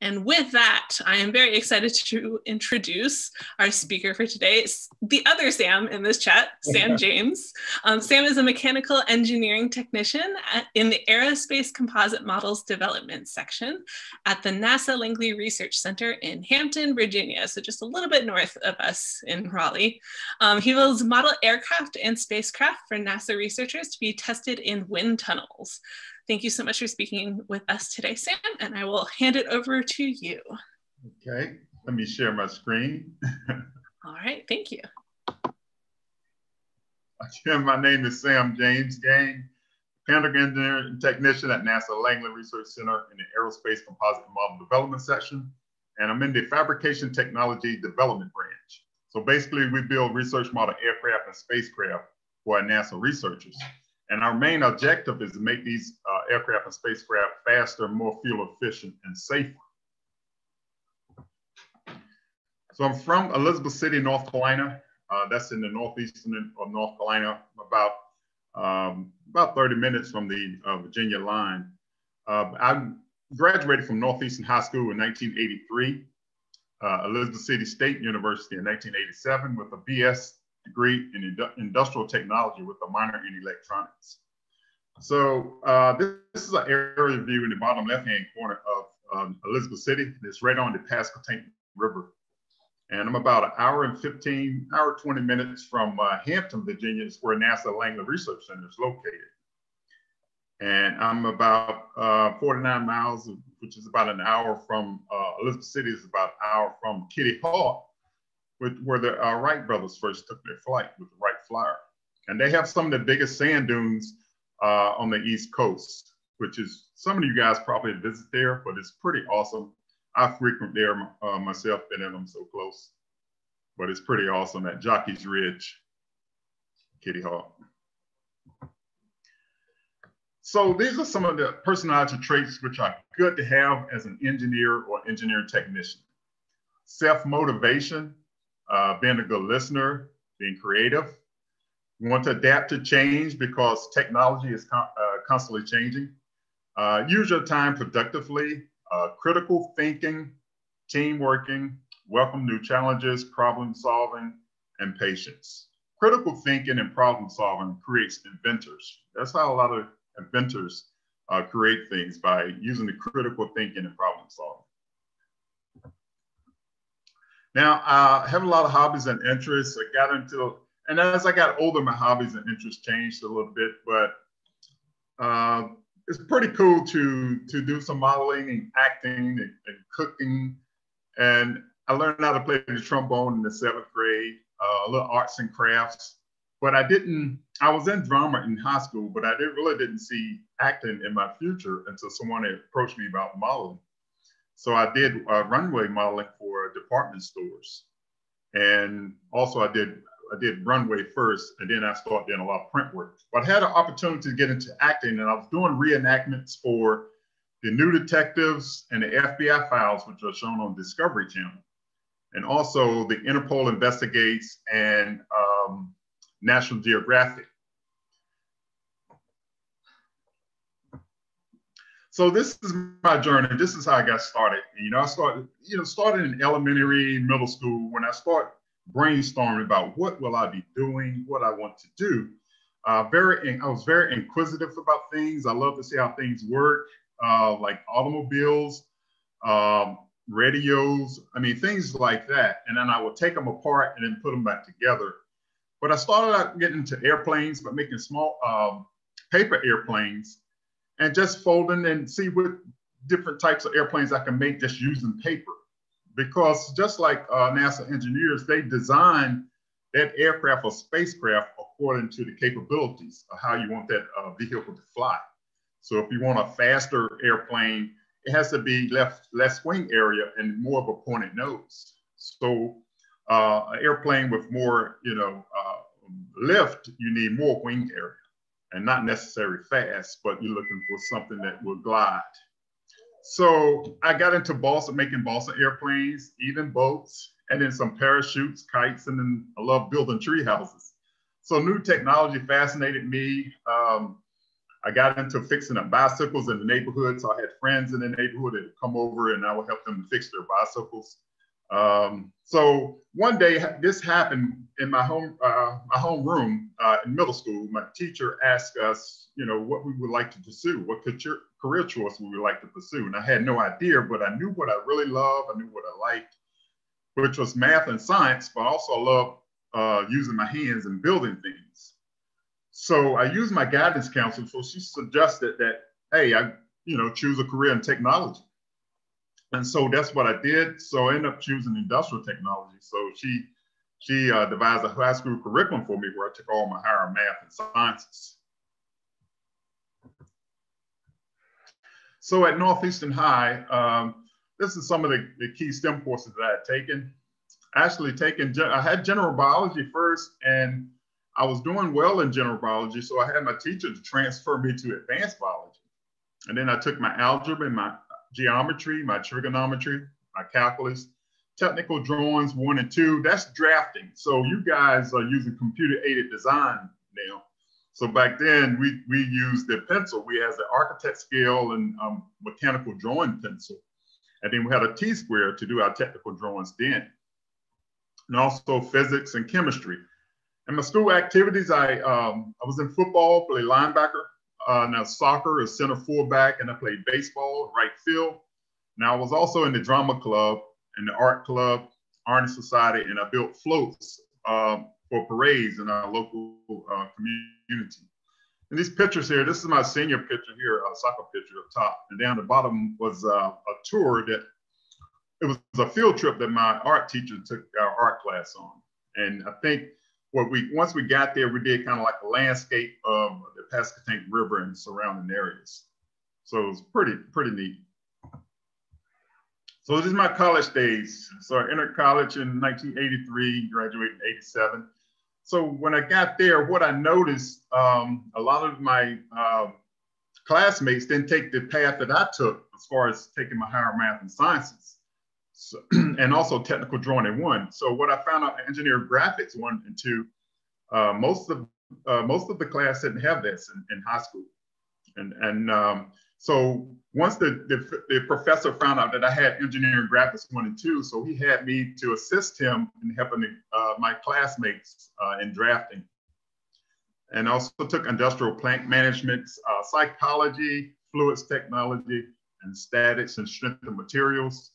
And with that, I am very excited to introduce our speaker for today. The other Sam in this chat, Sam James. Um, Sam is a mechanical engineering technician at, in the Aerospace Composite Models Development section at the NASA Langley Research Center in Hampton, Virginia. So just a little bit north of us in Raleigh. Um, he builds model aircraft and spacecraft for NASA researchers to be tested in wind tunnels. Thank you so much for speaking with us today, Sam, and I will hand it over to you. Okay, let me share my screen. All right, thank you. Again, my name is Sam James Gang, mechanical engineer and technician at NASA Langley Research Center in the Aerospace Composite Model Development section, and I'm in the Fabrication Technology Development branch. So basically, we build research model aircraft and spacecraft for our NASA researchers. And our main objective is to make these uh, aircraft and spacecraft faster, more fuel efficient, and safer. So I'm from Elizabeth City, North Carolina. Uh, that's in the northeastern of North Carolina, about um, about 30 minutes from the uh, Virginia line. Uh, I graduated from Northeastern High School in 1983, uh, Elizabeth City State University in 1987 with a BS degree in industrial technology with a minor in electronics. So uh, this, this, is an area view in the bottom left-hand corner of um, Elizabeth City. It's right on the Pasquotank River. And I'm about an hour and 15, hour 20 minutes from uh, Hampton, Virginia, is where NASA Langley Research Center is located. And I'm about uh, 49 miles, which is about an hour from uh, Elizabeth City, is about an hour from Kitty Hawk, with, where the uh, Wright brothers first took their flight with the Wright Flyer. And they have some of the biggest sand dunes uh, on the East Coast, which is some of you guys probably visit there, but it's pretty awesome. I frequent there uh, myself, in them so close, but it's pretty awesome at Jockey's Ridge, Kitty Hawk. So these are some of the personality traits which are good to have as an engineer or engineering technician. Self-motivation, uh, being a good listener, being creative. Want to adapt to change because technology is con uh, constantly changing. Uh, use your time productively, uh, critical thinking, team working, welcome new challenges, problem solving, and patience. Critical thinking and problem solving creates inventors. That's how a lot of inventors uh, create things by using the critical thinking and problem solving. Now, I have a lot of hobbies and interests. I got into, and as I got older, my hobbies and interests changed a little bit, but uh, it's pretty cool to, to do some modeling and acting and, and, cooking. And I learned how to play the trombone in the seventh grade, uh, a little arts and crafts. But I didn't, I was in drama in high school, but I didn't, really didn't see acting in my future until someone approached me about modeling. So I did uh, runway modeling for department stores, and also I did I did runway first, and then I started doing a lot of print work. But I had an opportunity to get into acting, and I was doing reenactments for the New Detectives and the FBI Files, which are shown on Discovery Channel, and also the Interpol Investigates and um, National Geographic. so this is my journey. This is how I got started. You know, I started, you know, started in elementary, middle school. When I start brainstorming about what will I be doing, what I want to do. Uh, very, I was very inquisitive about things. I love to see how things work, uh, like automobiles, um, radios. I mean, things like that. And then I would take them apart and then put them back together. But I started out getting into airplanes, but making small um, paper airplanes and just folding and see what different types of airplanes I can make just using paper. Because just like uh, NASA engineers, they design that aircraft or spacecraft according to the capabilities of how you want that uh, vehicle to fly. So if you want a faster airplane, it has to be less, less wing area and more of a pointed nose. So uh, an airplane with more, you know, uh, lift, you need more wing area and not necessarily fast, but you're looking for something that will glide. So I got into balsa, making balsa airplanes, even boats, and then some parachutes, kites, and then I love building tree houses. So new technology fascinated me. Um, I got into fixing up bicycles in the neighborhood. So I had friends in the neighborhood that would come over and I would help them fix their bicycles. Um, so one day this happened in my home, uh, my home room uh, in middle school. My teacher asked us, you know, what we would like to pursue, what career choice we would like to pursue. And I had no idea, but I knew what I really love. I knew what I liked, which was math and science, but also I love uh, using my hands and building things. So I used my guidance counselor. So she suggested that, hey, I, you know, choose a career in technology. And so that's what I did. So I ended up choosing industrial technology. So she she uh, devised a high school curriculum for me where I took all my higher math and sciences. So at Northeastern High, um, this is some of the, the, key STEM courses that I had taken. Actually taken, I had general biology first and I was doing well in general biology. So I had my teacher to transfer me to advanced biology. And then I took my algebra and my geometry, my trigonometry, my calculus, technical drawings one and two, that's drafting. So you guys are using computer aided design now. So back then we, we used the pencil. We had the architect scale and um, mechanical drawing pencil. And then we had a T-square to do our technical drawings then. And also physics and chemistry. And my school activities, I, um, I was in football, played linebacker, uh, now soccer is center fullback, and I played baseball, right field. Now I was also in the drama club and the art club, Honor Society, and I built floats um, parades in our local uh, community. And these pictures here, this is my senior picture here, a soccer picture up top, and down the bottom was uh, a tour that it was a field trip that my art teacher took our art class on. And I think what we once we got there, we did kind of like a landscape of the Pasquotank River and surrounding areas. So it was pretty pretty neat. So this is my college days. So I entered college in 1983, graduated in 87. So when I got there, what I noticed, um, a lot of my uh, classmates didn't take the path that I took as far as taking my higher math and sciences. So, and also technical drawing in one. So what I found out, engineer graphics one and two, uh, most of uh, most of the class didn't have this in, in high school, and and um, so once the, the, the professor found out that I had engineering graphics one and two, so he had me to assist him in helping uh, my classmates uh, in drafting, and also took industrial plant management, uh, psychology, fluids technology, and statics and strength of materials.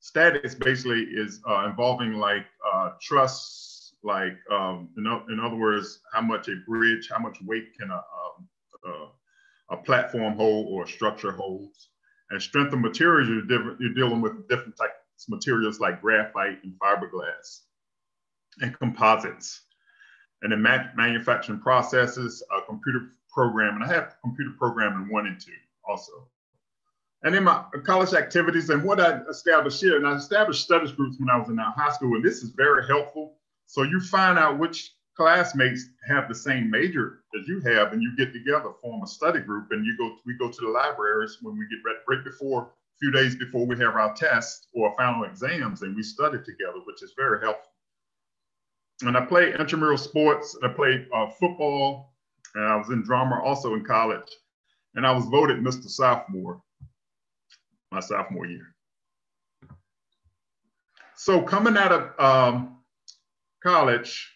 Statics basically is uh, involving like uh, truss, like um, in, in, other words, how much a bridge, how much weight can a, a, uh, a platform hold or a structure holds. And strength of materials, you're, different, you're dealing with different types of materials like graphite and fiberglass and composites. And then manufacturing processes, uh, computer programming. I have computer programming one and two also and in my college activities and what I established here, and I established studies groups when I was in high school, and this is very helpful. So you find out which classmates have the same major as you have, and you get together, form a study group, and you go. We go to the libraries when we get right before, a few days before we have our tests or final exams, and we study together, which is very helpful. And I played intramural sports. and I played uh, football, and I was in drama also in college, and I was voted Mr. Sophomore my sophomore year. So coming out of um, college,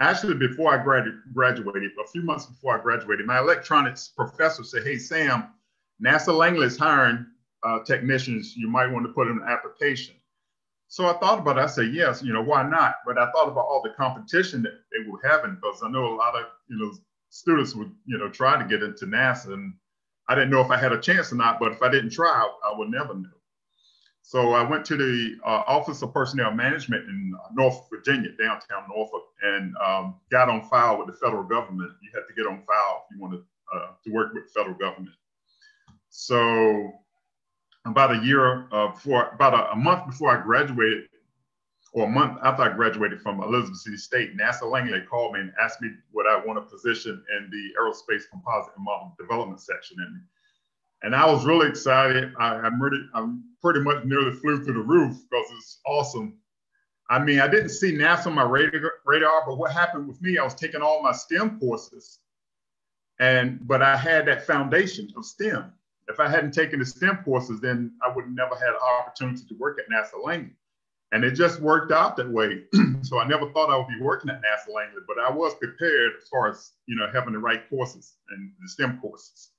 actually before I gradu graduated, a few months before I graduated, my electronics professor said, hey, Sam, NASA Langley is hiring uh, technicians. You might want to put in an application. So I thought about it. I said, yes, you know, why not? But I thought about all the competition that they were having because I know a lot of, you know, students would, you know, try to get into NASA and I didn't know if I had a chance or not, but if I didn't try, I, would never know. So I went to the uh, Office of Personnel Management in Norfolk, Virginia, downtown Norfolk, and um, got on file with the federal government. You had to get on file if you wanted uh, to work with the federal government. So about a year uh, before, about a, a, month before I graduated, or a month after I graduated from Elizabeth City State, NASA Langley called me and asked me would I want a position in the aerospace composite and model development section. And, and I was really excited. I, am really, I'm pretty much nearly flew through the roof because it's awesome. I mean, I didn't see NASA on my radar, radar, but what happened with me, I was taking all my STEM courses And but I had that foundation of STEM. If I hadn't taken the STEM courses, then I would never had an opportunity to work at NASA Langley. And it just worked out that way. so I never thought I would be working at NASA Langley, but I was prepared as far as you know having the right courses and the STEM courses.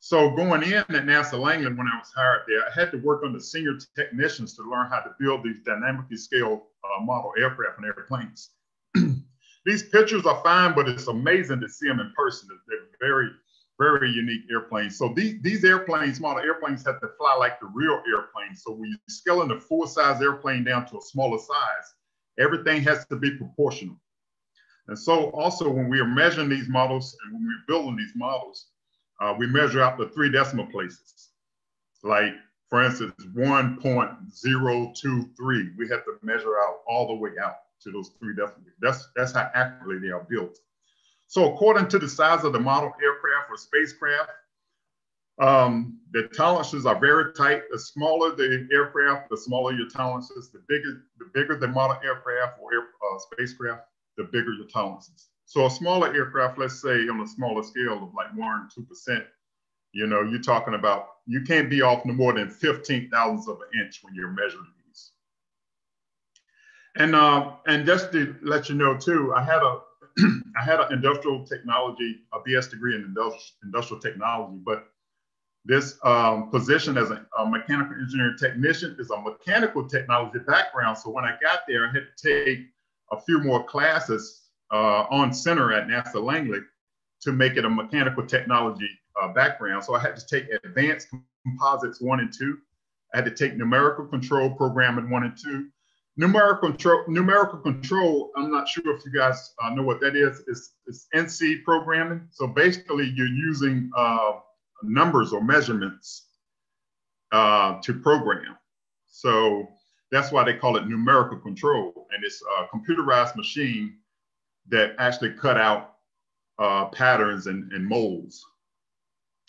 So going in at NASA Langley when I was hired there, I had to work under senior technicians to learn how to build these dynamically scaled uh, model aircraft and airplanes. these pictures are fine, but it's amazing to see them in person. They're very, very unique airplanes. So these, these airplanes, model airplanes, have to fly like the real airplanes. So when you're scaling a full-size airplane down to a smaller size, everything has to be proportional. And so also when we are measuring these models and when we're building these models, uh, we measure out the three decimal places. Like, for instance, 1.023, we have to measure out all the way out to those three decimals. That's, that's how accurately they are built. So according to the size of the model aircraft or spacecraft, um, the tolerances are very tight. The smaller the aircraft, the smaller your tolerances. The bigger, the bigger the model aircraft or air, uh, spacecraft, the bigger your tolerances. So a smaller aircraft, let's say on a smaller scale of like one, two percent, you know, you're talking about you can't be off no more than 15 thousandths of an inch when you're measuring these. And uh, and just to let you know too, I had a I had an industrial technology, a BS degree in industrial industrial technology, but this um, position as a, a, mechanical engineering technician is a mechanical technology background. So when I got there, I had to take a few more classes uh, on center at NASA Langley to make it a mechanical technology uh, background. So I had to take advanced composites one and two. I had to take numerical control programming one and two. Numerical control, numerical control, I'm not sure if you guys uh, know what that is. It's, it's NC programming. So basically you're using uh, numbers or measurements uh, to program. So that's why they call it numerical control. And it's a computerized machine that actually cut out uh, patterns and, and, molds.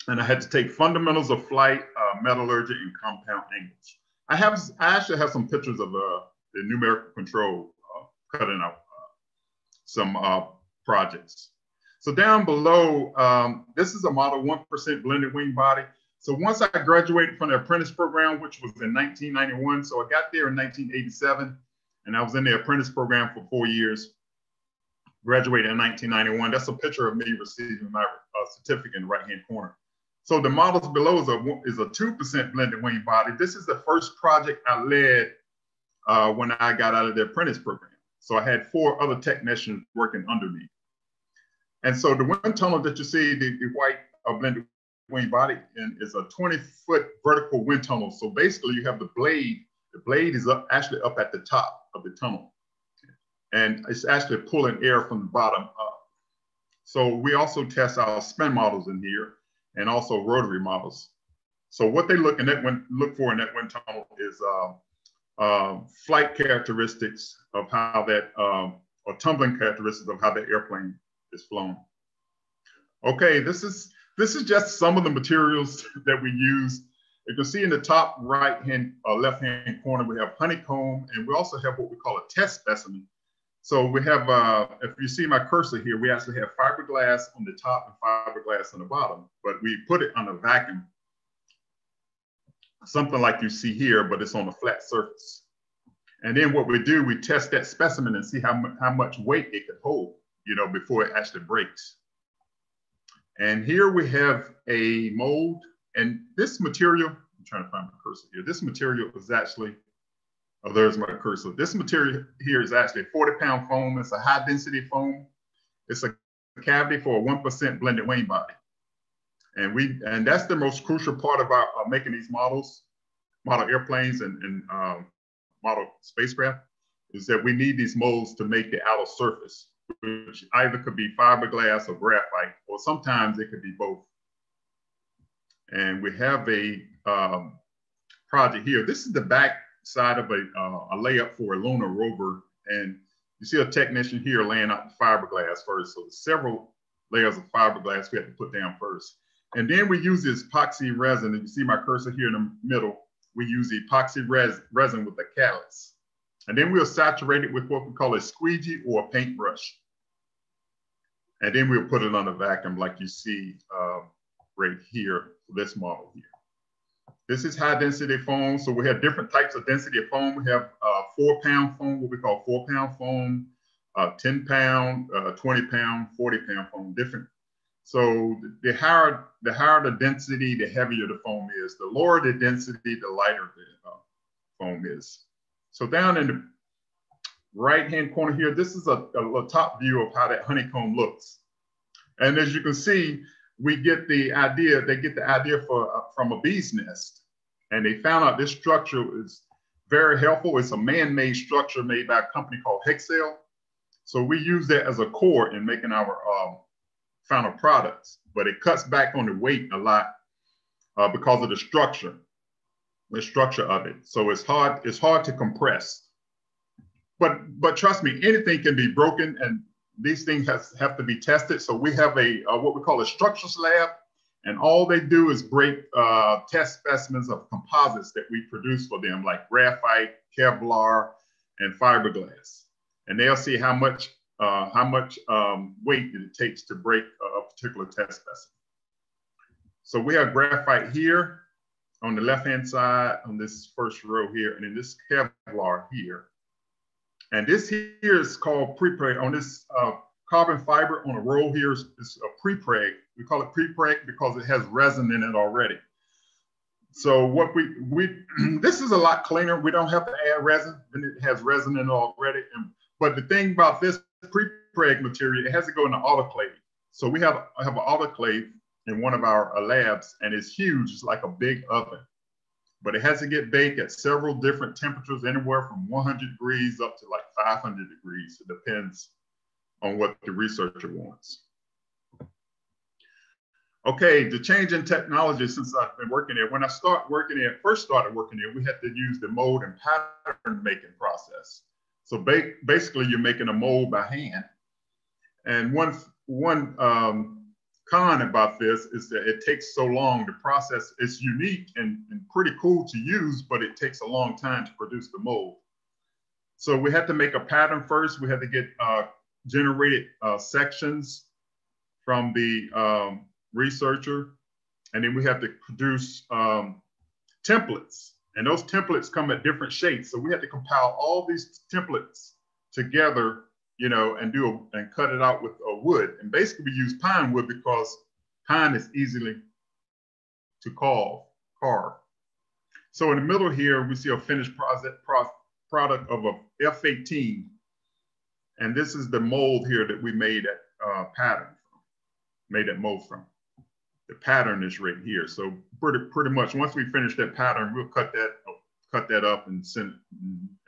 And I had to take fundamentals of flight, uh, metallurgy, and compound angles. I have, I actually have some pictures of uh, the numerical control uh, cutting out uh, some projects. So down below, um, this is a model 1% blended wing body. So once I graduated from the apprentice program, which was in 1991, so I got there in 1987, and I was in the apprentice program for four years graduated in 1991. That's a picture of me receiving my uh, certificate in the right-hand corner. So the models below is a, is a 2% blended wing body. This is the first project I led uh, when I got out of the apprentice program. So I had four other technicians working under me. And so the wind tunnel that you see, the, the white uh, blended wing body in, is a 20 foot vertical wind tunnel. So basically you have the blade, the blade is up, actually up at the top of the tunnel and it's actually pulling air from the bottom up. So we also test our spin models in here and also rotary models. So what they look, in that when, look for in that wind tunnel is uh, uh, flight characteristics of how that, um, or tumbling characteristics of how the airplane is flown. Okay, this is, this is just some of the materials that we use. You can see in the top right hand, uh, left hand corner, we have honeycomb, and we also have what we call a test specimen, so we have, uh, if you see my cursor here, we actually have fiberglass on the top and fiberglass on the bottom, but we put it on a vacuum. Something like you see here, but it's on a flat surface. And then what we do, we test that specimen and see how, how much weight it could hold, you know, before it actually breaks. And here we have a mold, and this material, I'm trying to find my cursor here. This material is actually Oh, there's my cursor. This material here is actually a 40 pound foam. It's a high density foam. It's a cavity for a 1% blended wing body. And we and that's the most crucial part about uh, making these models, model airplanes and, and um, model spacecraft, is that we need these molds to make the outer surface, which either could be fiberglass or graphite, or sometimes it could be both. And we have a um, project here. This is the back side of a, uh, a layup for a lunar rover. And you see a technician here laying out the fiberglass first. So several layers of fiberglass we had to put down first. And then we use this epoxy resin. And you see my cursor here in the middle. We use epoxy res resin with the catalyst. And then we'll saturate it with what we call a squeegee or a paintbrush. And then we'll put it on a vacuum like you see uh, right here, this model here. This is high density foam. So we have different types of density of foam. We have uh, four pound foam, what we call four pound foam, uh, 10 pound, uh, 20 pound, 40 pound foam, different. So the higher, the higher the density, the heavier the foam is. The lower the density, the lighter the uh, foam is. So down in the right-hand corner here, this is a, a, a top view of how that honeycomb looks. And as you can see, we get the idea, they get the idea for, uh, from a bee's nest. And they found out this structure is very helpful. It's a man-made structure made by a company called Hexcel. So we use that as a core in making our um, final products, but it cuts back on the weight a lot uh, because of the structure, the structure of it. So it's hard, it's hard to compress. But but trust me, anything can be broken, and these things has, have to be tested. So we have a uh, what we call a structures lab, and all they do is break uh, test specimens of composites that we produce for them, like graphite, Kevlar, and fiberglass. And they'll see how much uh, how much um, weight it takes to break a, particular test specimen. So we have graphite here on the left-hand side on this first row here, and then this Kevlar here. And this here is called prepreg. On this uh, carbon fiber on a roll here is, is a prepreg. We call it prepreg because it has resin in it already. So what we, we this is a lot cleaner. We don't have to add resin, and it has resin in it already. And, but the thing about this prepreg material, it has to go in the autoclave. So we have, have an autoclave in one of our uh, labs, and it's huge. It's like a big oven but it has to get baked at several different temperatures, anywhere from 100 degrees up to like 500 degrees. It depends on what the researcher wants. Okay, the change in technology since I've been working there. When I start working there, first started working there, we had to use the mold and pattern making process. So ba basically, you're making a mold by hand. And one one um, con about this is that it takes so long to process. It's unique and, and pretty cool to use, but it takes a long time to produce the mold. So we had to make a pattern first. We had to get uh, generated uh, sections from the um, researcher. And then we have to produce um, templates. And those templates come at different shapes. So we had to compile all these templates together you know, and do a, and cut it out with a wood. And basically we use pine wood because pine is easily to carve, carve. So in the middle here, we see a finished product of a F-18. And this is the mold here that we made that uh, pattern from, made that mold from. The pattern is right here. So pretty, pretty much once we finish that pattern, we'll cut that, cut that up and send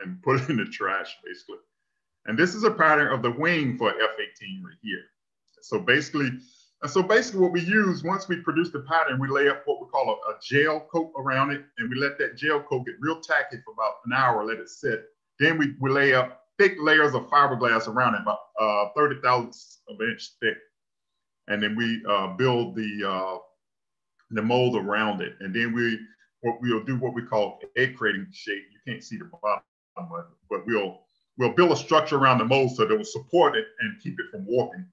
and put it in the trash basically. And this is a pattern of the wing for F-18 right here. So basically, so basically what we use, once we produce the pattern, we lay up what we call a, a, gel coat around it, and we let that gel coat get real tacky for about an hour, let it sit. Then we, we lay up thick layers of fiberglass around it, about uh, 30 thousandths of an inch thick. And then we uh, build the, uh, the mold around it. And then we, what we'll do what we call egg crating shape. You can't see the bottom it, but we'll we'll build a structure around the mold so that will support it and keep it from warping.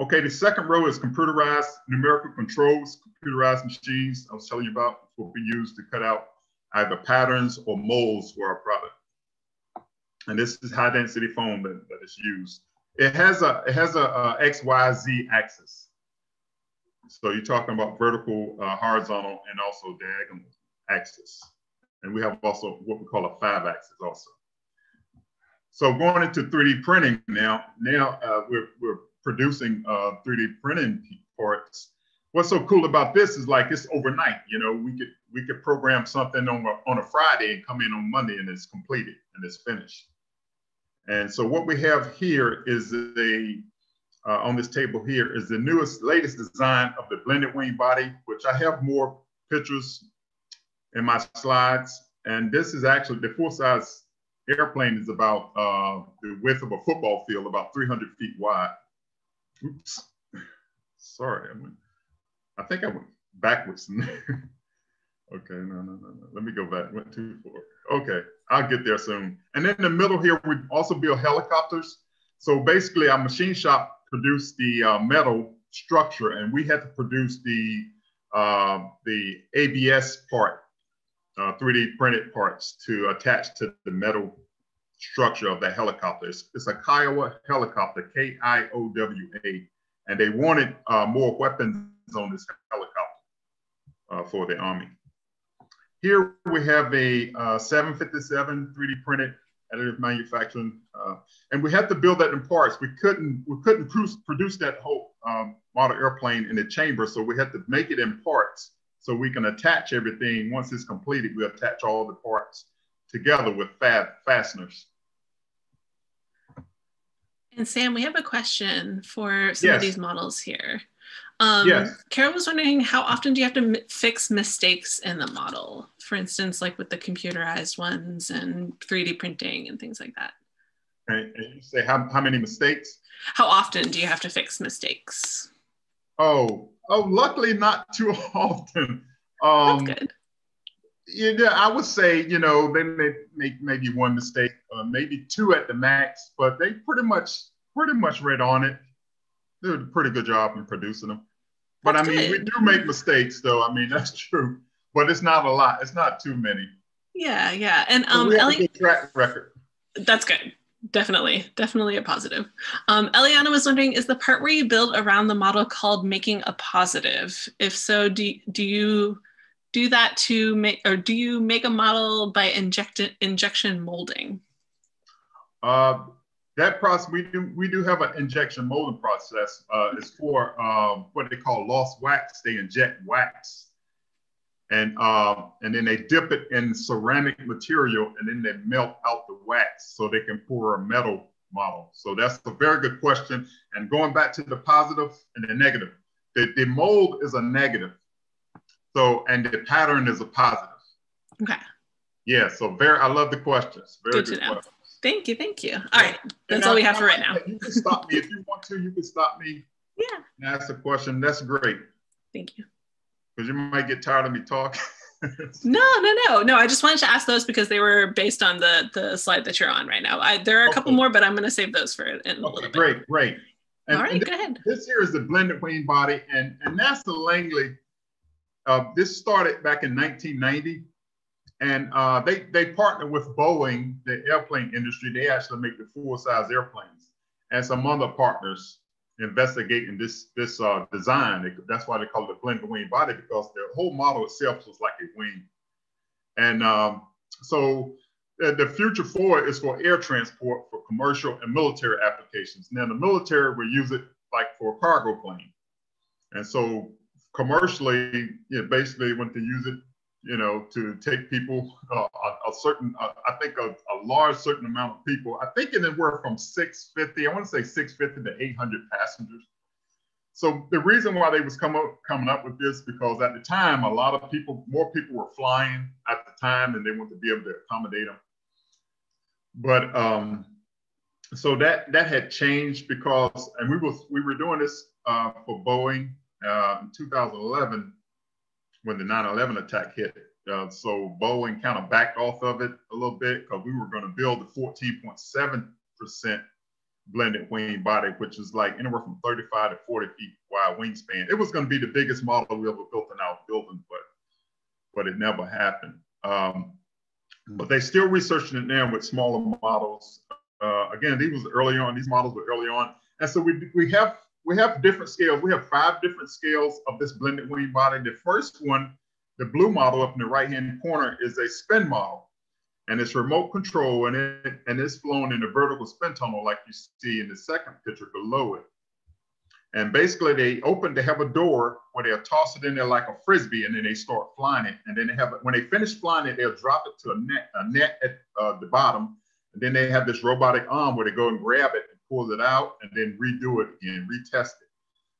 Okay, the second row is computerized numerical controls, computerized machines I was telling you about, will be used to cut out either patterns or molds for our product. And this is high density foam that, that is used. It has a it has a, a X, Y, Z axis. So you're talking about vertical, uh, horizontal, and also diagonal axis. And we have also what we call a five axis also. So going into 3D printing now, now uh, we're, we're producing uh, 3D printing parts. What's so cool about this is like it's overnight. You know, we could we could program something on a, on a Friday and come in on Monday and it's completed and it's finished. And so what we have here is a uh, on this table here is the newest, latest design of the blended wing body, which I have more pictures in my slides. And this is actually the full size airplane is about uh, the width of a football field, about 300 feet wide. Oops, sorry, I went, I think I went backwards. okay, no, no, no, no. Let me go back. Went too far. Okay, I'll get there soon. And in the middle here, we also build helicopters. So basically, our machine shop produced the uh, metal structure, and we had to produce the uh, the ABS part, 3D uh, printed parts to attach to the metal structure of the helicopter. It's, it's a Kiowa helicopter, K-I-O-W-A, and they wanted uh, more weapons on this helicopter uh, for the Army. Here we have a uh, 757 3D printed additive manufacturing, uh, and we had to build that in parts. We couldn't we couldn't produce that whole um, model airplane in the chamber, so we had to make it in parts so we can attach everything. Once it's completed, we attach all the parts together with fab fasteners. And Sam, we have a question for some yes. of these models here. Um, yes. Carol was wondering how often do you have to fix mistakes in the model? For instance, like with the computerized ones and 3D printing and things like that. And, you say how, how many mistakes? How often do you have to fix mistakes? Oh, oh, luckily not too often. Um, That's good. Yeah, I would say, you know, they may make maybe one mistake, uh, maybe two at the max, but they pretty much, pretty much read on it did a pretty good job in producing them. But that's I mean, good. we do make mistakes, though. I mean, that's true. But it's not a lot. It's not too many. Yeah, yeah. And um, so Ellie, track record. That's good. Definitely, definitely a positive. Um, Eliana was wondering, is the part where you build around the model called making a positive? If so, do do you do that to make, or do you make a model by inject injection molding? Uh, that process we do we do have an injection molding process. Uh, it's for um, what they call lost wax. They inject wax, and um, and then they dip it in ceramic material, and then they melt out the wax so they can pour a metal model. So that's a very good question. And going back to the positive and the negative, the, the mold is a negative. So and the pattern is a positive. Okay. Yeah. So very. I love the questions. Very good, good to know. Question. Thank you. Thank you. All right. That's all we have for right now. You can stop me if you want to. You can stop me. Yeah. And ask a question. That's great. Thank you. Because you might get tired of me talking. no, no, no, no. I just wanted to ask those because they were based on the the slide that you're on right now. I, there are a okay. couple more, but I'm going to save those for a okay, little bit. Great, great. And, All right, go ahead. This here is the blended wing body, and and NASA Langley. Uh, this started back in 1990 and uh, they they partner with Boeing, the airplane industry. They actually make the full size airplanes, and some other partners investigating this this uh, design. That's why they call it the blended wing body because the whole model itself was like a wing. And um, so the, future for it is for air transport for commercial and military applications. Now the military will use it like for a cargo plane, and so commercially, you know, basically when they use it you know, to take people uh, a, a, certain, uh, I think a, a, large certain amount of people. I think it were from 650, I want to say 650 to 800 passengers. So the reason why they was come up, coming up with this because at the time a lot of people, more people were flying at the time, and they wanted to be able to accommodate them. But um, so that that had changed because, and we was we were doing this uh, for Boeing uh, in 2011 when the 9/11 attack hit. Uh, so Boeing kind of backed off of it a little bit because we were going to build the 14.7 percent blended wing body, which is like anywhere from 35 to 40 feet wide wingspan. It was going to be the biggest model we ever built in our building, but but it never happened. Um, but they still researching it now with smaller models. Uh, again, these was early on. These models were early on, and so we we have we have different scales. We have five different scales of this blended wing body. The first one, the blue model up in the right-hand corner is a spin model. And it's remote control and it and it's flown in a vertical spin tunnel like you see in the second picture below it. And basically they open, they have a door where they'll toss it in there like a Frisbee and then they start flying it. And then they have, when they finish flying it, they'll drop it to a net, a net at uh, the bottom. And then they have this robotic arm where they go and grab it pull it out, and then redo it again, retest it.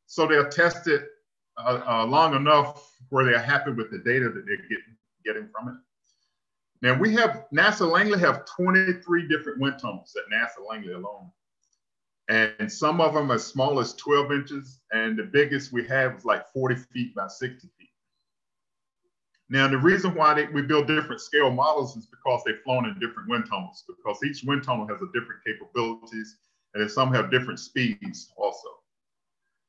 So they'll test it uh, uh, long enough where they're happy with the data that they're getting, getting from it. Now we have, NASA Langley have 23 different wind tunnels at NASA Langley alone. And some of them as small as 12 inches, and the biggest we have is like 40 feet by 60 feet. Now, the reason why they, we build different scale models is because they've flown in different wind tunnels, because each wind tunnel has a different capabilities and then some have different speeds also.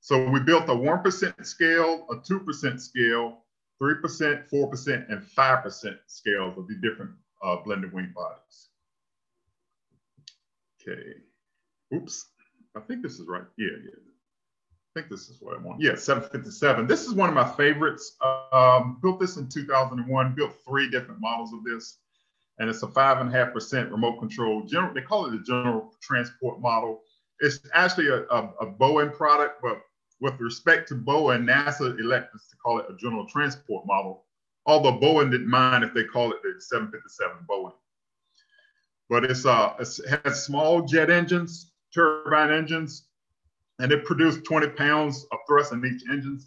So we built a 1% scale, a 2% scale, 3%, 4%, and 5% scales of the different uh, blended wing bodies. Okay, oops, I think this is right. Yeah, yeah. I think this is what I want. Yeah, 757. This is one of my favorites. Um, built this in 2001, built three different models of this. And it's a five and a half percent remote control. General, they call it the general transport model. It's actually a, a, a Boeing product, but with respect to Boeing, NASA elected to call it a general transport model. Although Boeing didn't mind if they call it the 757 Boeing. But it's, uh, it has small jet engines, turbine engines, and it produced 20 pounds of thrust in each engine.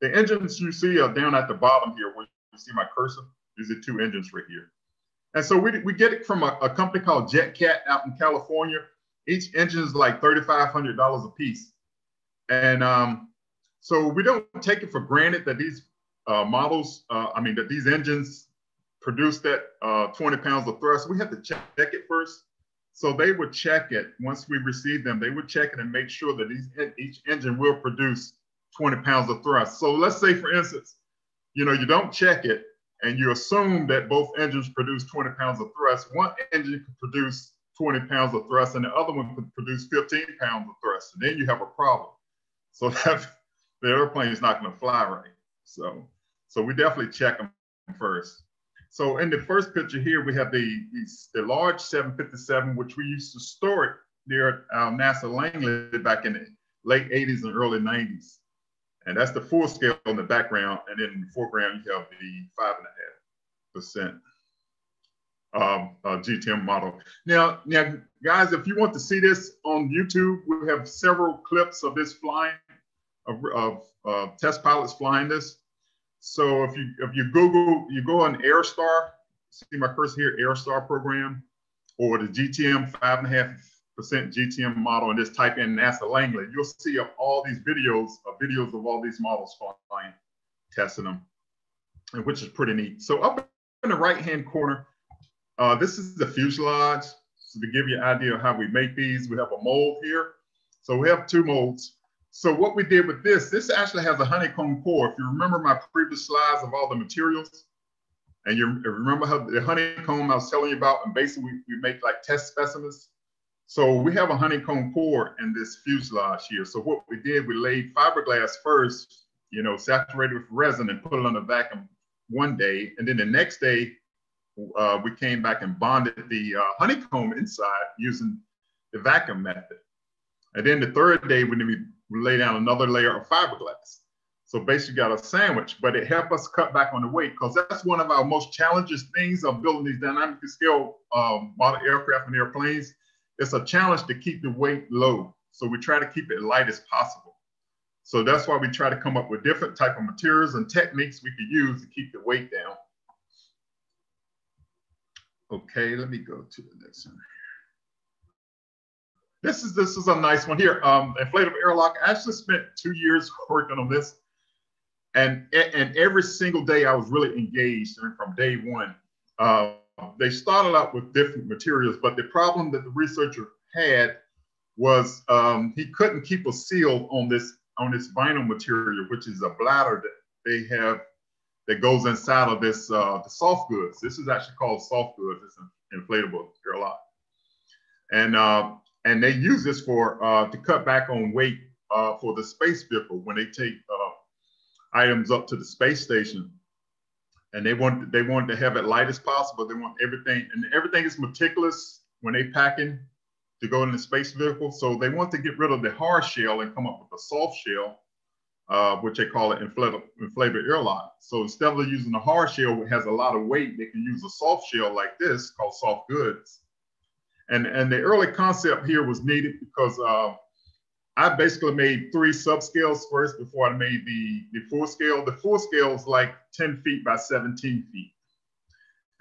The engines you see are down at the bottom here where you see my cursor. These are two engines right here. And so we, we get it from a, a company called JetCat out in California. Each engine is like $3,500 a piece. And um, so we don't take it for granted that these uh, models, uh, I mean, that these engines produce that uh, 20 pounds of thrust. We have to check it first. So they would check it once we receive them. They would check it and make sure that each, each engine will produce 20 pounds of thrust. So let's say, for instance, you know, you don't check it and you assume that both engines produce 20 pounds of thrust. One engine could produce 20 pounds of thrust and the other one could produce 15 pounds of thrust. And then you have a problem. So that the airplane is not going to fly right. So, so we definitely check them first. So in the first picture here, we have the, the large 757, which we used to store it at uh, NASA Langley back in the late 80s and early 90s. And that's the full scale in the background. And then in the foreground, you have the five and a half percent um, uh, GTM model. Now, now, guys, if you want to see this on YouTube, we have several clips of this flying, of, of uh, test pilots flying this. So if you if you Google, you go on Airstar, see my cursor here, Airstar program, or the GTM five and a half GTM model, and just type in NASA Langley, you'll see all these videos, of videos of all these models flying, testing them, and which is pretty neat. So up in the right hand corner, uh, this is the fuselage. So to give you an idea of how we make these, we have a mold here. So we have two molds. So what we did with this, this actually has a honeycomb core. If you remember my previous slides of all the materials, and you remember how the honeycomb I was telling you about, and basically we, we make like test specimens. So we have a honeycomb core in this fuselage here. So what we did, we laid fiberglass first, you know, saturated with resin and put it on the vacuum one day. And then the next day, uh, we came back and bonded the uh, honeycomb inside using the vacuum method. And then the third day, we lay down another layer of fiberglass. So basically got a sandwich, but it helped us cut back on the weight because that's one of our most challenging things of building these dynamically scale um, model aircraft and airplanes. It's a challenge to keep the weight low. So we try to keep it light as possible. So that's why we try to come up with different type of materials and techniques we could use to keep the weight down. Okay, let me go to the next one. This is this is a nice one here. Um, inflatable airlock. I actually spent two years working on this, and and every single day I was really engaged from day one. Uh, they started out with different materials, but the problem that the researcher had was um, he couldn't keep a seal on this on this vinyl material, which is a bladder that they have that goes inside of this uh, the soft goods. This is actually called soft goods. It's an inflatable airlock, and uh, and they use this for uh, to cut back on weight uh, for the space vehicle when they take uh, items up to the space station. And they want they want to have it light as possible. They want everything and everything is meticulous when they packing to go in the space vehicle. So they want to get rid of the hard shell and come up with a soft shell, uh, which they call it inflatable, inflatable airlock. So instead of using the hard shell, which has a lot of weight, they can use a soft shell like this called soft goods and, and the early concept here was needed because uh, I basically made three subscales first before I made the, the full scale. The full scale is like 10 feet by 17 feet.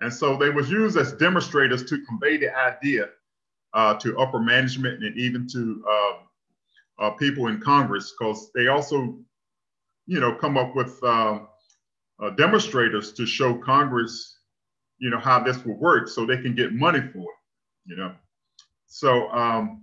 And so they was used as demonstrators to convey the idea uh, to upper management and even to uh, uh people in Congress, because they also, you know, come up with um, uh, demonstrators to show Congress, you know, how this will work so they can get money for it you know. So um,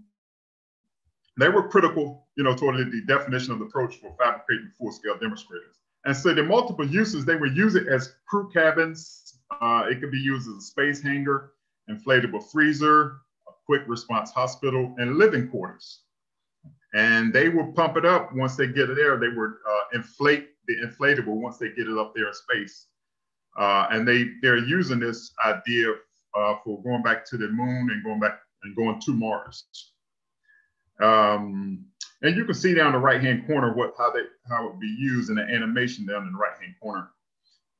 they were critical, you know, toward the definition of the approach for fabricating full-scale demonstrators. And so the multiple uses, they would use it as crew cabins. Uh, it could be used as a space hangar, inflatable freezer, a quick response hospital, and living quarters. And they would pump it up once they get it there. They would uh, inflate the inflatable once they get it up there in space. Uh, and they they're using this idea uh, for going back to the moon and going back and going to Mars. Um, and you can see down the right hand corner what how they how it would be used in the animation down in the right hand corner.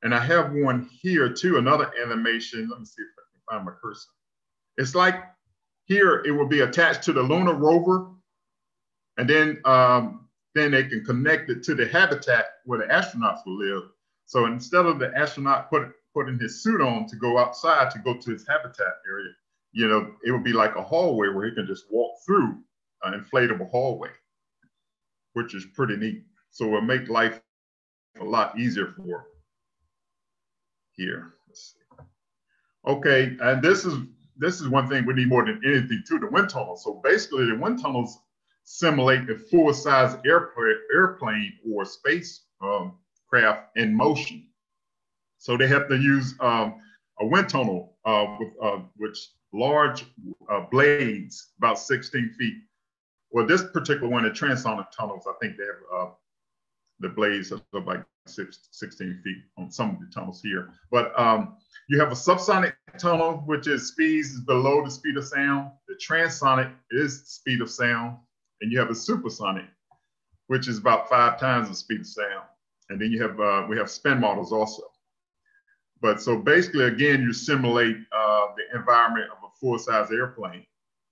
And I have one here too, another animation. Let me see if I can find my cursor. It's like here it will be attached to the lunar rover, and then um, then they can connect it to the habitat where the astronauts will live. So instead of the astronaut put, putting his suit on to go outside to go to his habitat area, you know, it would be like a hallway where he can just walk through an inflatable hallway, which is pretty neat. So it'll make life a lot easier for here. Okay, and this is this is one thing we need more than anything too, the wind tunnels. So basically the wind tunnels simulate a full-size airplane, airplane or space um, craft in motion. So they have to use um, a wind tunnel uh, with uh, which large uh, blades, about 16 feet. Well, this particular one, the transonic tunnels, I think they have uh, the blades of like six, 16 feet on some of the tunnels here. But um, you have a subsonic tunnel, which is speeds below the speed of sound. The transonic is speed of sound. And you have a supersonic, which is about five times the speed of sound. And then you have, uh, we have spin models also. But so basically, again, you simulate uh, the environment of a full-size airplane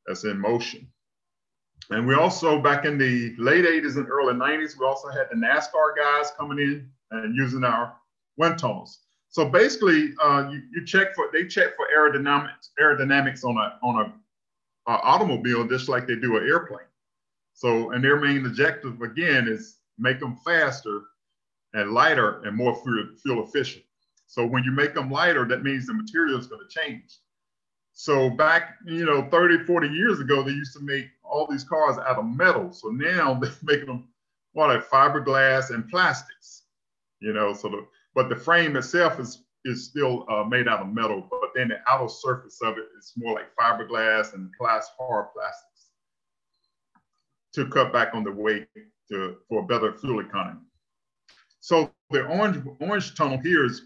that's in motion. And we also, back in the late 80s and early 90s, we also had the NASCAR guys coming in and using our wind tunnels. So basically, uh, you, you check for, they check for aerodynamics, aerodynamics on a, on a, a automobile, just like they do an airplane. So, and their main objective again is make them faster and lighter and more fuel, fuel efficient. So when you make them lighter, that means the material is going to change. So back, you know, 30, 40 years ago, they used to make all these cars out of metal. So now they're making them what like fiberglass and plastics, you know. So the but the frame itself is is still uh, made out of metal, but then the outer surface of it is more like fiberglass and glass hard plastics to cut back on the weight to, for a better fuel economy. So the orange, orange tunnel here is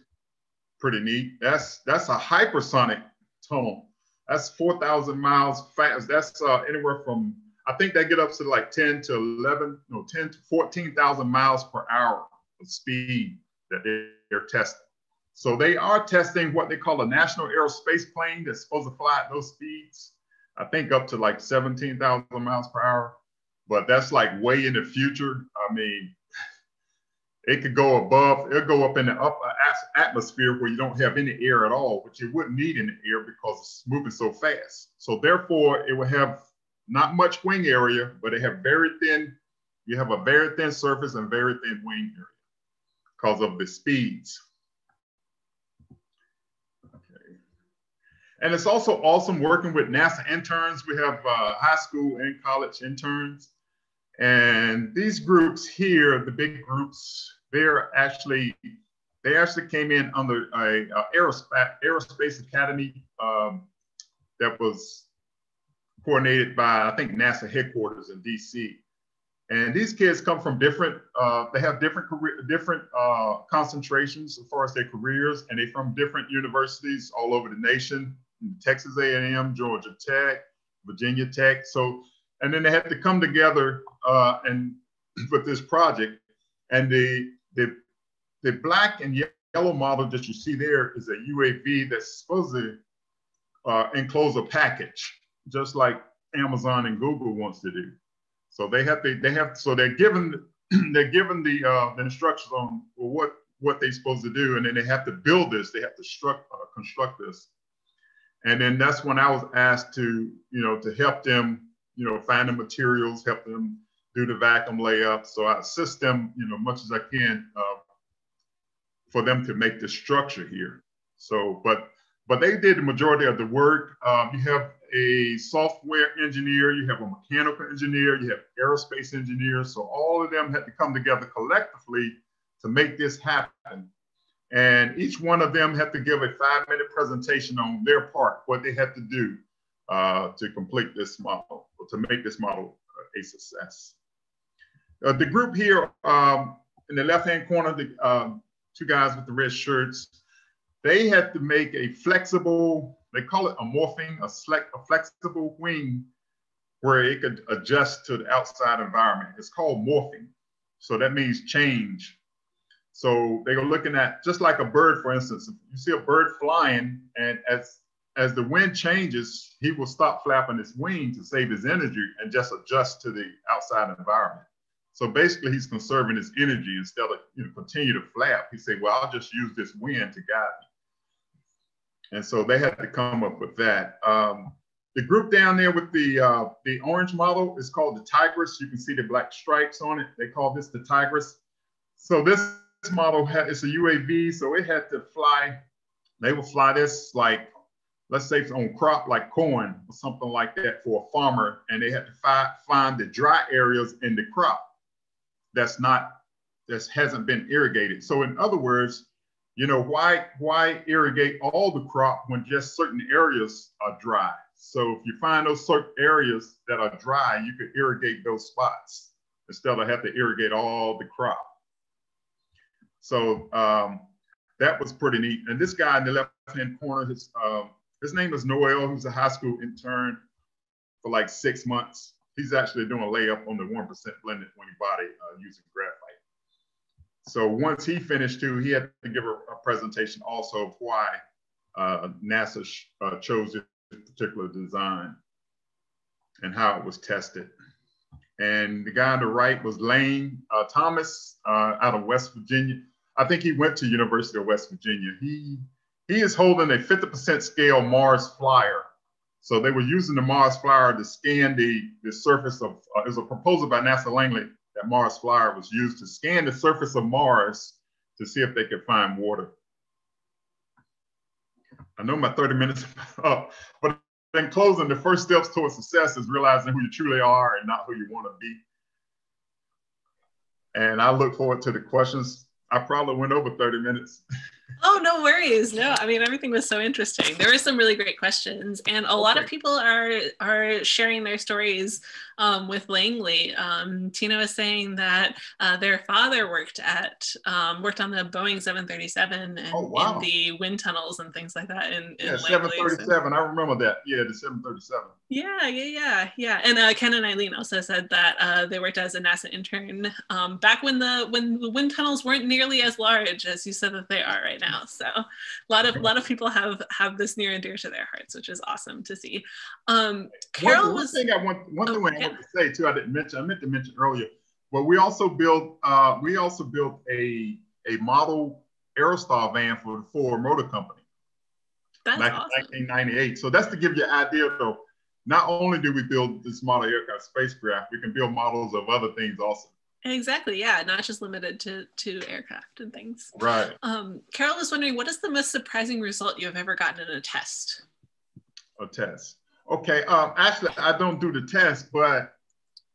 pretty neat. That's, that's a hypersonic tunnel. That's 4,000 miles fast. That's uh, anywhere from, I think they get up to like 10 to 11, no, 10 to 14,000 miles per hour of speed that they're testing. So they are testing what they call a national aerospace plane that's supposed to fly at those speeds. I think up to like 17,000 miles per hour but that's like way in the future. I mean, it could go above, it'll go up in the upper atmosphere where you don't have any air at all, which you wouldn't need the air because it's moving so fast. So therefore, it will have not much wing area, but it have very thin, you have a very thin surface and very thin wing area because of the speeds. Okay. And it's also awesome working with NASA interns. We have uh, high school and college interns and these groups here, the big groups, they're actually, they actually came in under a, a aerospace, aerospace academy um, that was coordinated by, I think, NASA headquarters in DC. And these kids come from different, uh, they have different career, different uh, concentrations as far as their careers, and they're from different universities all over the nation, Texas A&M, Georgia Tech, Virginia Tech. So and then they had to come together uh, and with this project. And the, the, the black and yellow model that you see there is a UAV that's supposed to uh, enclose a package, just like Amazon and Google wants to do. So they have to, they have, so they're given, they're given the, uh, the instructions on what, what they're supposed to do. And then they have to build this, they have to struct, uh, construct this. And then that's when I was asked to, you know, to help them you know, find the materials, help them do the vacuum layup. So I assist them, you know, much as I can uh, for them to make the structure here. So, but but they did the majority of the work. Um, you have a software engineer, you have a mechanical engineer, you have aerospace engineers. So all of them had to come together collectively to make this happen. And each one of them had to give a five minute presentation on their part, what they had to do uh, to complete this model, to make this model uh, a success. Uh, the group here um, in the left hand corner, the um, two guys with the red shirts, they had to make a flexible, they call it a morphing, a, a flexible wing where it could adjust to the outside environment. It's called morphing. So that means change. So they were looking at just like a bird, for instance. If you see a bird flying, and as as the wind changes, he will stop flapping his wing to save his energy and just adjust to the outside environment. So basically, he's conserving his energy instead of you know continue to flap. He said, "Well, I'll just use this wind to guide me." And so they had to come up with that. Um, the group down there with the uh, the orange model is called the Tigris. You can see the black stripes on it. They call this the Tigris. So this model had, it's a UAV, so it had to fly. They would fly this like, let's say it's on crop like corn or something like that for a farmer, and they had to fi find the dry areas in the crop that's not that hasn't been irrigated. So in other words, you know, why why irrigate all the crop when just certain areas are dry? So if you find those certain areas that are dry, you could irrigate those spots instead of have to irrigate all the crop. So um, that was pretty neat. And this guy in the left-hand corner, his uh, his name is Noel, who's a high school intern for like six months. He's actually doing a layup on the 1% blended 20 body uh, using graphite. So once he finished too, he had to give a, a presentation also of why uh, NASA uh, chose this particular design and how it was tested. And the guy on the right was Lane uh, Thomas uh, out of West Virginia. I think he went to University of West Virginia. He he is holding a 50% scale Mars flyer. So they were using the Mars flyer to scan the, the surface of, uh, it was a proposal by NASA Langley that Mars flyer was used to scan the surface of Mars to see if they could find water. I know my 30 minutes up, but in closing, the first steps towards success is realizing who you truly are and not who you want to be. And I look forward to the questions. I probably went over 30 minutes. Oh, no worries. No, I mean everything was so interesting. There were some really great questions, and a lot of people are are sharing their stories um, with Langley. Um, Tina was saying that uh, their father worked at um, worked on the Boeing 737 and oh, wow. in the wind tunnels and things like that. In, in yeah, 737. So. I remember that. Yeah, the 737. Yeah, yeah, yeah, yeah. And uh, Ken and Eileen also said that uh, they worked as a NASA intern um, back when the when the wind tunnels weren't nearly as large as you said that they are right now. So a lot of a lot of people have have this near and dear to their hearts, which is awesome to see. Um, Carol one, was. One thing I want one oh, thing I to say too. I didn't mention. I meant to mention earlier. But we also built uh, we also built a a model Aerostar van for the Ford Motor Company. That's back awesome. in 1998. So that's to give you an idea though. Not only do we build this model aircraft spacecraft, we can build models of other things also. Exactly. Yeah, not just limited to to aircraft and things. Right. Um, Carol is wondering, what is the most surprising result you have ever gotten in a test? A test. Okay. Um, actually, I don't do the test, but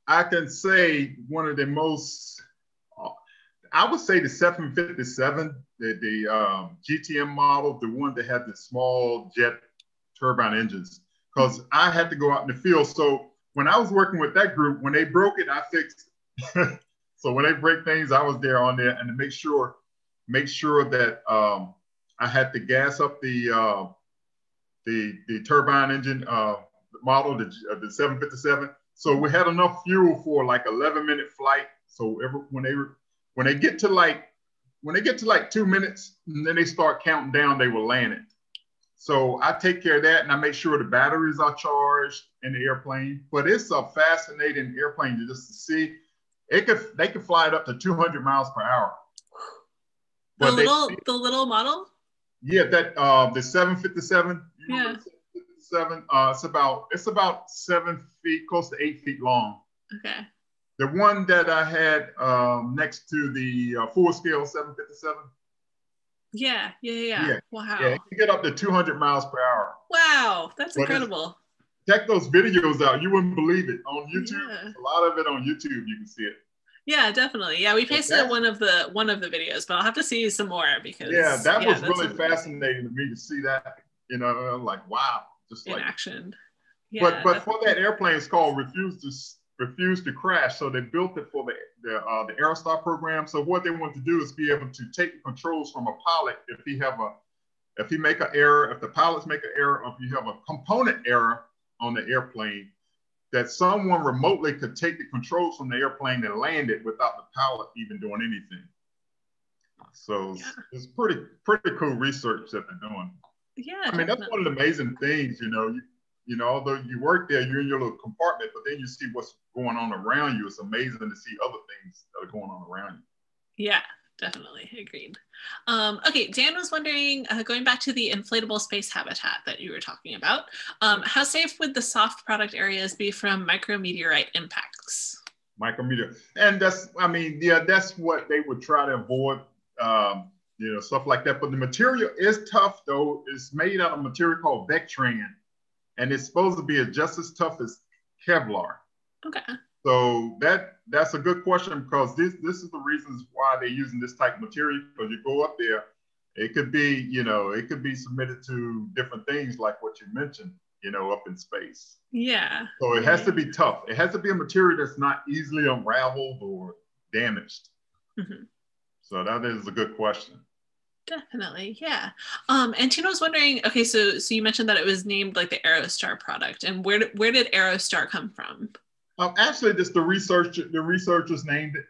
I can say one of the most. I would say the 757, the, the um, GTM model, the one that had the small jet turbine engines, because I had to go out in the field. So when I was working with that group, when they broke it, I fixed. So when they break things, I was there on there and to make sure, make sure that um, I had to gas up the uh, the the turbine engine uh, model, the, uh, the 757. So we had enough fuel for like 11 minute flight. So every, when they when they get to like when they get to like two minutes, and then they start counting down, they will land it. So I take care of that and I make sure the batteries are charged in the airplane. But it's a fascinating airplane to just to see it could they could fly it up to 200 miles per hour. The little they, the little model. Yeah, that uh the 757. Yeah. Seven. Uh, it's about it's about seven feet, close to eight feet long. Okay. The one that I had um, next to the uh, full scale 757. Yeah, yeah, yeah. yeah. Wow. Yeah, you get up to 200 miles per hour. Wow, that's but incredible. Check those videos out. You wouldn't believe it on YouTube. Yeah. A lot of it on YouTube. You can see it. Yeah, definitely. Yeah, we pasted one of the one of the videos, but I'll have to see some more because yeah, that yeah, was really fascinating to me to see that. You know, I'm like wow, just in like action. Yeah, but but for that airplane, it's called refuse to refuse to crash. So they built it for the the uh, the AirSTAR program. So what they want to do is be able to take the controls from a pilot if he have a if he make an error, if the pilots make an error, or if you have a component error on the airplane, that someone remotely could take the controls from the airplane and land it without the pilot even doing anything. So yeah. it's pretty pretty cool research that they're doing. Yeah, I mean that's one of the amazing things, you know. You, you know, although you work there, you're in your little compartment, but then you see what's going on around you. It's amazing to see other things that are going on around you. Yeah, definitely agreed. Um, okay, Dan was wondering, uh, going back to the inflatable space habitat that you were talking about, um, how safe would the soft product areas be from micrometeorite impacts? Micrometeor, and that's, I mean, yeah, that's what they would try to avoid, um, you know, stuff like that. But the material is tough, though. It's made out of material called Vectran, and it's supposed to be just as tough as Kevlar. Okay. So that that's a good question because this this is the reasons why they're using this type of material. Because you go up there, it could be you know it could be submitted to different things like what you mentioned, you know, up in space. Yeah. So it has to be tough. It has to be a material that's not easily unraveled or damaged. Mm-hmm. So that is a good question. Definitely, yeah. Um, and Tina was wondering. Okay, so so you mentioned that it was named like the AirSTAR product, and where where did AirSTAR come from? Um, actually, this the research the researchers named it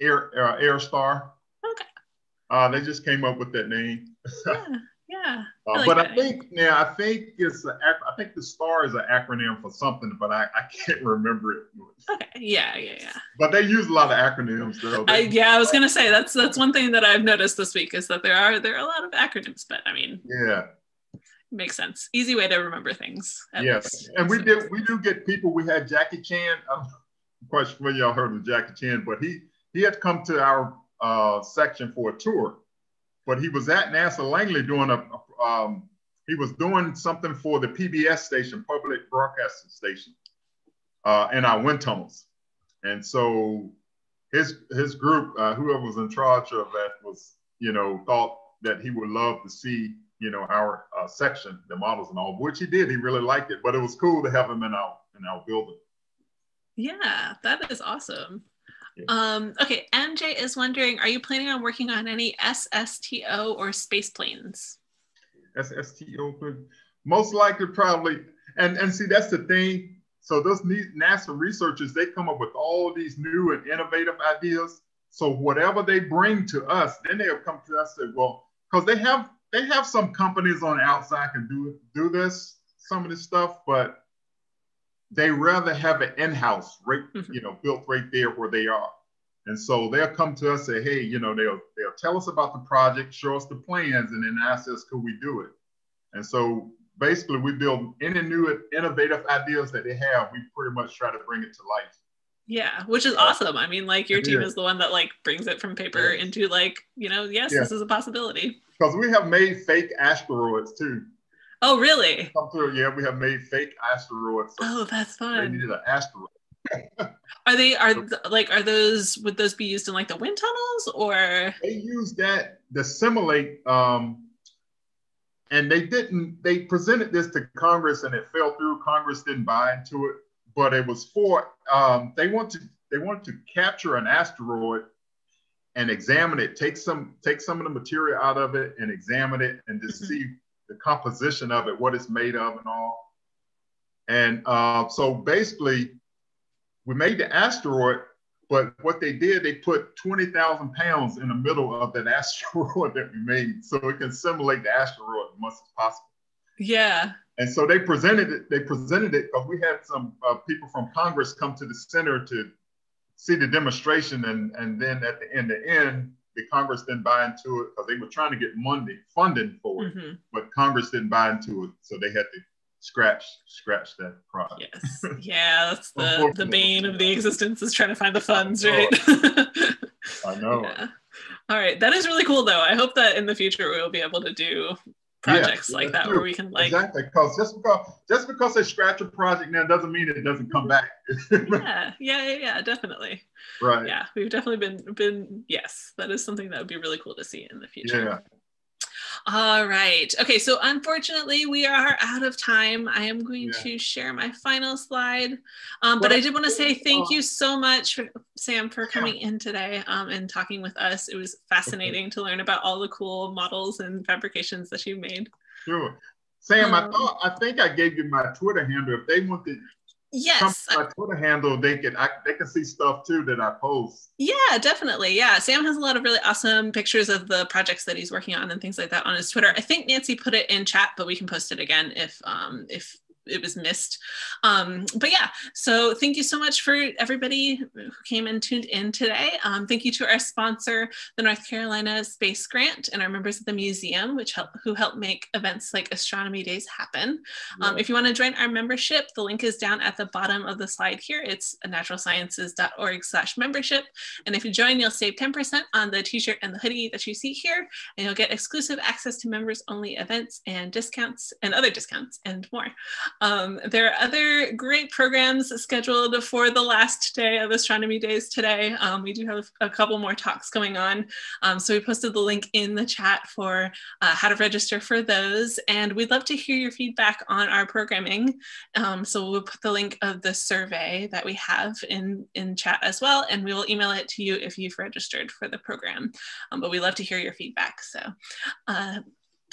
Air uh, AirSTAR. Okay. Uh, they just came up with that name. yeah, yeah. Uh, I like but that. I think now I think it's a, I think the star is an acronym for something, but I, I can't remember it. Okay. Yeah, yeah, yeah. But they use a lot of acronyms though. I, yeah, I was gonna say that's that's one thing that I've noticed this week is that there are there are a lot of acronyms, but I mean. Yeah makes sense. Easy way to remember things. Yes, and we did we do get people. We had Jackie Chan. I'm quite sure y'all heard of Jackie Chan, but he he had come to our uh, section for a tour. But he was at NASA Langley doing a, um, he was doing something for the PBS station, public broadcasting station, uh, in our wind tunnels. And so his his group, uh, whoever was in charge of that, was you know thought that he would love to see you know, our uh, section, the models and all, which he did. He really liked it, but it was cool to have him in our in our building. Yeah, that is awesome. Yeah. Um, okay, MJ is wondering, are you planning on working on any SSTO or space planes? SSTO, most likely, probably. And and see, that's the thing. So those NASA researchers, they come up with all these new and innovative ideas. So whatever they bring to us, then they'll come to us and say, well, because they have they have some companies on the outside can do do this some of this stuff, but they rather have it in-house, right, mm-hmm. you know, built right there where they are. And so they'll come to us and say, hey, you know, they'll they'll tell us about the project, show us the plans, and then ask us, could we do it? And so basically, we build any new innovative ideas that they have. We pretty much try to bring it to life. Yeah, which is awesome. I mean, like your team yeah. is the one that like brings it from paper yeah. into like, you know, yes, yeah. this is a possibility. Because we have made fake asteroids too. Oh, really? Come through, yeah, we have made fake asteroids. So oh, that's fun. They needed an asteroid. are they are like are those would those be used in like the wind tunnels or they use that to simulate um and they didn't they presented this to congress and it fell through congress didn't buy into it but it was for um, they want to they want to capture an asteroid and examine it, take some take some of the material out of it and examine it and to mm-hmm. see the composition of it, what it's made of, and all. And uh, so basically, we made the asteroid, but what they did, they put 20,000 pounds in the middle of that asteroid that we made so it can simulate the asteroid as much as possible. Yeah. And so they presented it. They presented it because we had some uh, people from Congress come to the center to see the demonstration, and and then at the end, the end, the Congress didn't buy into it because they were trying to get money funding for it, mm-hmm. but Congress didn't buy into it, so they had to scratch scratch that product. Yes, yeah, that's the the bane of the existence is trying to find the funds, right? I know. Yeah. All right, that is really cool though. I hope that in the future we'll be able to do projects like that true. where we can like exactly because just because just because they scratch a project now doesn't mean it doesn't come back. yeah, yeah, yeah, yeah, definitely. Right. Yeah, we've definitely been been yes, that is something that would be really cool to see in the future. All right. Okay, so unfortunately, we are out of time. I am going Yeah. to share my final slide. Um, but I did want to say thank uh, you so much, Sam, for coming in today um, and talking with us. It was fascinating to learn about all the cool models and fabrications that you made. Sure. Sam, I Um, thought I think I gave you my Twitter handle. If they want to Yes, to my Twitter handle, they can I, they can see stuff too that I post. Yeah, definitely. Yeah. Sam has a lot of really awesome pictures of the projects that he's working on and things like that on his Twitter. I think Nancy put it in chat, but we can post it again if um if it was missed. Um, but yeah, so thank you so much for everybody who came and tuned in today. Um, thank you to our sponsor, the North Carolina Space Grant, and our members of the museum, which help who help make events like Astronomy Days happen. Um, if you want to join our membership, the link is down at the bottom of the slide here. It's naturalsciences.org slash membership. And if you join, you'll save 10% on the t-shirt and the hoodie that you see here. And you'll get exclusive access to members only events and discounts and other discounts and more. Um, there are other great programs scheduled for the last day of Astronomy Days today. Um, we do have a couple more talks going on. Um, so we posted the link in the chat for uh, how to register for those. And we'd love to hear your feedback on our programming. Um, so we'll put the link of the survey that we have in, in chat as well. And we will email it to you if you've registered for the program. Um, but we love to hear your feedback. So uh,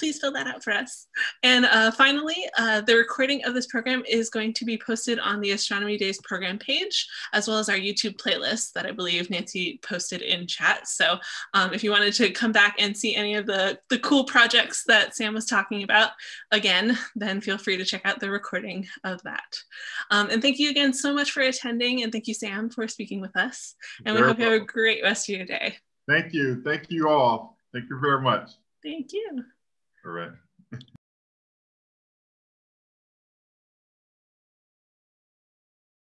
please fill that out for us. And uh, finally, uh, the recording of this program is going to be posted on the Astronomy Days program page, as well as our YouTube playlist that I believe Nancy posted in chat. So um, if you wanted to come back and see any of the, the cool projects that Sam was talking about, again, then feel free to check out the recording of that. Um, and thank you again so much for attending. And thank you, Sam, for speaking with us. And we Very hope you have a great rest of your day. Thank you. Thank you all. Thank you very much. Thank you. Right.